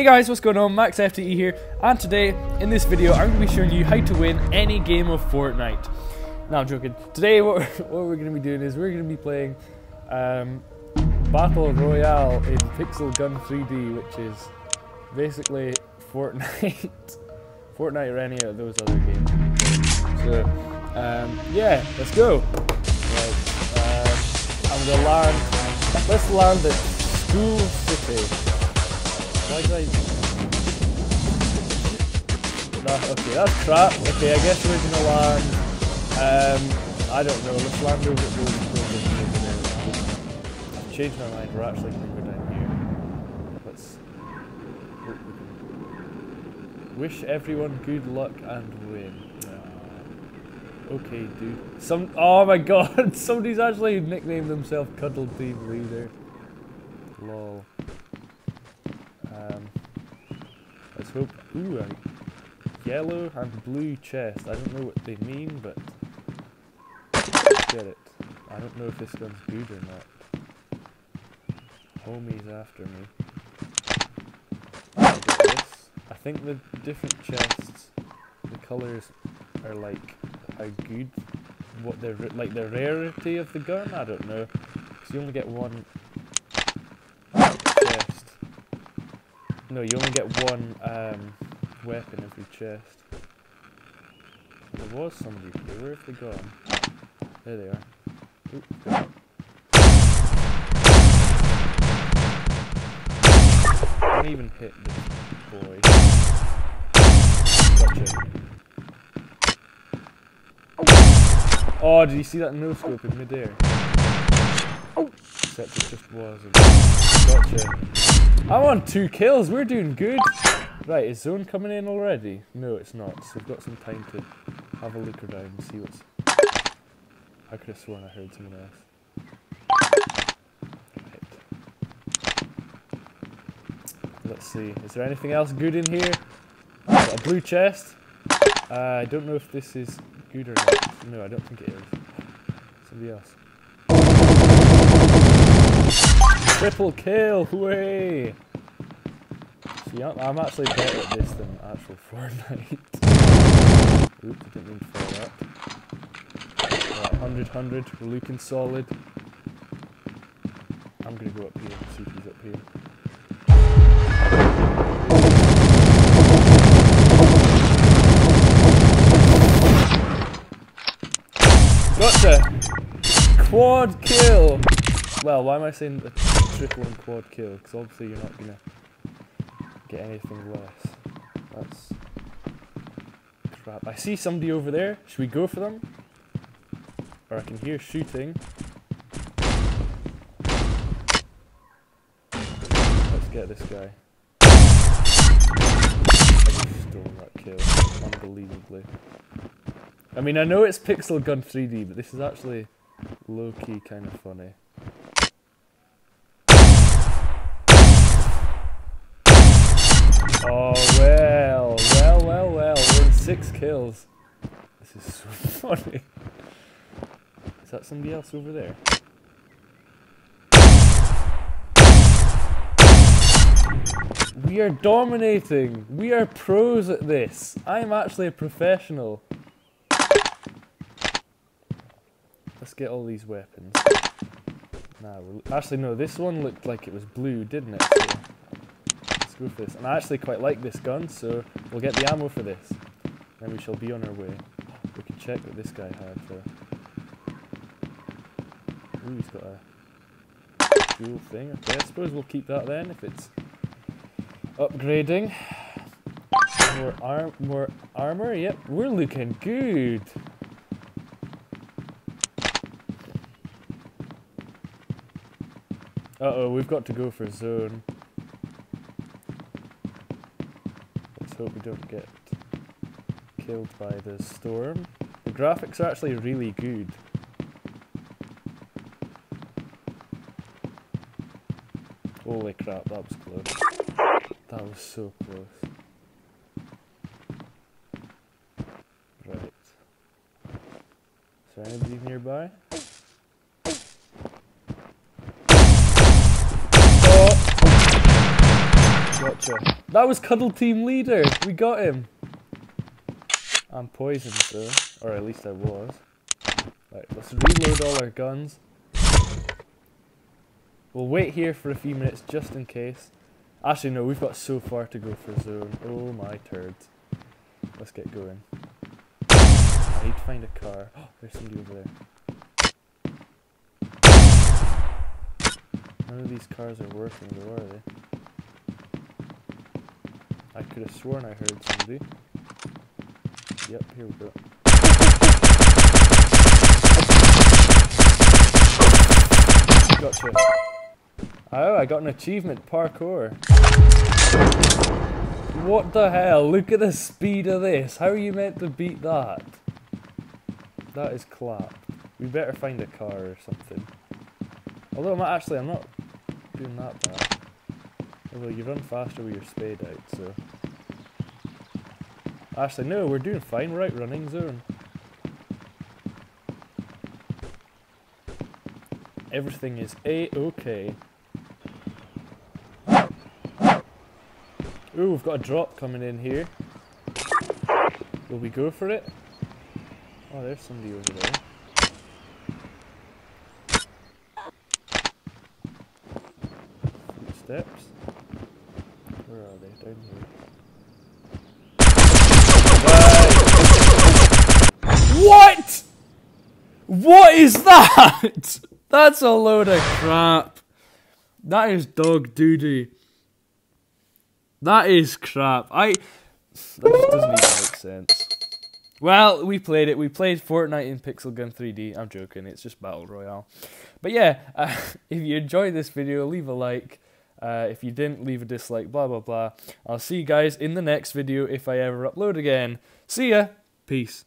Hey guys, what's going on? Max FTE here, and today, in this video, I'm going to be showing you how to win any game of Fortnite. No, I'm joking. Today, what, what we're going to be doing is we're going to be playing um, Battle Royale in Pixel Gun 3D, which is basically Fortnite, Fortnite or any of those other games. So, um, yeah, let's go. Right, um, I'm going to land, let's land at School City. Did I... Okay, that's crap. Okay, I guess we're gonna land... Um, I don't know, let's land over at those buildings. I've changed my mind, we're actually gonna go down here. Let's... Wish everyone good luck and win. Okay, dude. Some. Oh my god! Somebody's actually nicknamed themselves Cuddle Team Leader. Lol. Um, let's hope. Ooh, a yellow and blue chest. I don't know what they mean, but get it. I don't know if this gun's good or not. Homie's after me. I think the different chests, the colours are like how good, what they're like the rarity of the gun. I don't know, because you only get one No, you only get one um, weapon every chest. There was somebody here. Where have they gone? There they are. Can't even hit this boy. Gotcha. Oh, did you see that no scope in midair? Except it just wasn't. Gotcha. I'm on two kills. We're doing good. Right, is zone coming in already? No, it's not. So we've got some time to have a look around and see what's... I could have sworn I heard someone else. Right. Let's see. Is there anything else good in here? A blue chest. Uh, I don't know if this is good or not. No, I don't think it is. Somebody else. Triple kill, way! See, I'm, I'm, actually better at this than actual Fortnite. Oops, didn't mean to fall up. Right, 100, 100, we're looking solid. I'm gonna go up here see if he's up here. Gotcha! Quad kill! Well, why am I saying the triple and quad kill? Because obviously you're not to get anything less. That's crap. I see somebody over there. Should we go for them? Or I can hear shooting. Let's get this guy. I just stole that kill. Unbelievably. I mean, I know it's Pixel Gun 3D, but this is actually low-key kind of funny. Oh, well, well, well, well. We're in six kills. This is so funny. Is that somebody else over there? We are dominating. We are pros at this. I'm actually a professional. Let's get all these weapons. Nah, actually no, this one looked like it was blue, didn't it? So for this. And I actually quite like this gun, so we'll get the ammo for this. Then we shall be on our way. We can check what this guy had for... Ooh, he's got a dual thing. Okay, I suppose we'll keep that then, if it's upgrading. More, arm, more armor, yep, we're looking good. Uh-oh, we've got to go for zone. Hope we don't get killed by the storm. The graphics are actually really good. Holy crap, that was close. That was so close. Right. Is there anybody nearby? That was Cuddle Team Leader. We got him. I'm poisoned though, or at least I was. Right, let's reload all our guns. We'll wait here for a few minutes just in case. Actually, no, we've got so far to go for zone. Oh my turds. Let's get going. I need to find a car. Oh, there's somebody over there. None of these cars are working though, are they? Could have sworn I heard somebody. Yep, here we go. Gotcha. Oh, I got an achievement, parkour. What the hell? Look at the speed of this. How are you meant to beat that? That is clap. We better find a car or something. Although I'm actually, I'm not doing that bad. Although you run faster with your spade out, so... Actually, no, we're doing fine. We're running zone. Everything is a-okay. Ooh, we've got a drop coming in here. Will we go for it? Oh, there's somebody over there. Steps. Where are they? Down here. What? What is that? That's a load of crap. That is dog doo doo. That is crap. I. Doesn't even make sense. Well, we played it. We played Fortnite in Pixel Gun 3D. I'm joking. It's just Battle Royale. But yeah, uh, if you enjoyed this video, leave a like. Uh, if you didn't, leave a dislike. Blah, blah, blah. I'll see you guys in the next video if I ever upload again. See ya. Peace.